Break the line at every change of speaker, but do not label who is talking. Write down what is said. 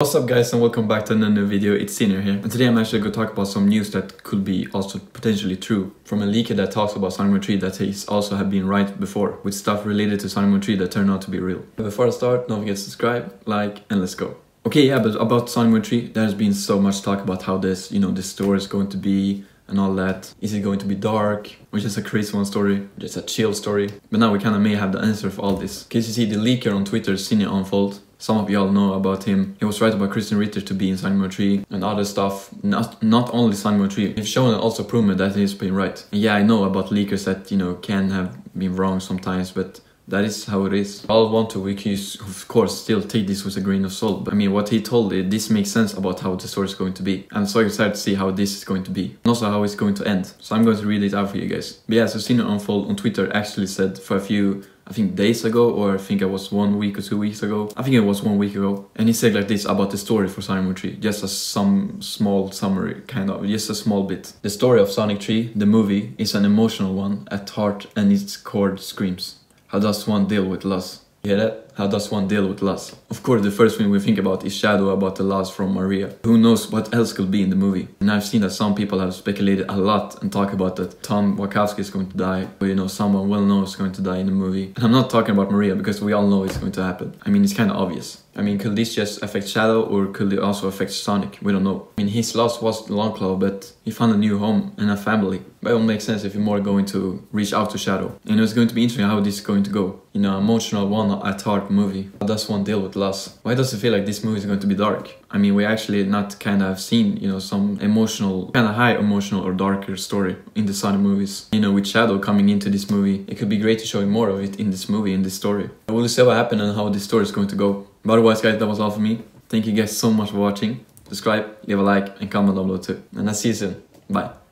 What's up guys and welcome back to another video, it's Cineor here. And today I'm actually going to talk about some news that could be also potentially true. From a leaker that talks about Sonic Boom 3 that he's also have been right before, with stuff related to Sonic Boom 3 that turned out to be real. Before I start, don't forget to subscribe, like, and let's go. Okay, yeah, but about Sonic Boom 3, there's been so much talk about how this, you know, this story is going to be and all that. Is it going to be dark? Which is a crazy one story? Just a chill story? But now we kinda may have the answer for all this. Cause you see the leaker on Twitter, Senior Unfold, some of y'all know about him. He was right about Krysten Ritter to be in Boom 3 and other stuff. Not not only Boom 3. He's shown and also proven that he's been right. And yeah, I know about leakers that, you know, can have been wrong sometimes, but that is how it is. All want to, of course still take this with a grain of salt. But I mean, what he told, it, this makes sense about how the story is going to be. I'm so excited to see how this is going to be. And also how it's going to end. So I'm going to read it out for you guys. But yeah, so Senior Unfold on Twitter actually said for a few I think days ago, or I think it was one week or two weeks ago. I think it was one week ago. And he said like this about the story for Sonic 3. Just a some small summary, kind of, just a small bit. The story of Sonic 3, the movie, is an emotional one at heart and its core screams. How does one deal with loss? You hear that? How does one deal with loss? Of course, the first thing we think about is Shadow about the loss from Maria. Who knows what else could be in the movie? And I've seen that some people have speculated a lot and talk about that Tom Wachowski is going to die, or you know, someone well known is going to die in the movie. And I'm not talking about Maria because we all know it's going to happen. I mean, it's kind of obvious. I mean, could this just affect Shadow or could it also affect Sonic? We don't know. I mean, his loss was Longclaw, but he found a new home and a family. But it will make sense if you're more going to reach out to Shadow. And it's going to be interesting how this is going to go. You know, emotional one at heart movie. How does one deal with loss? Why does it feel like this movie is going to be dark? I mean, we actually not kind of seen, you know, some emotional, kind of high emotional or darker story in the Sonic movies. You know, with Shadow coming into this movie, it could be great to show more of it in this movie, in this story. I will see what happens and how this story is going to go. But otherwise, guys, that was all for me. Thank you guys so much for watching. Subscribe, leave a like, and comment down below too. And I'll see you soon. Bye.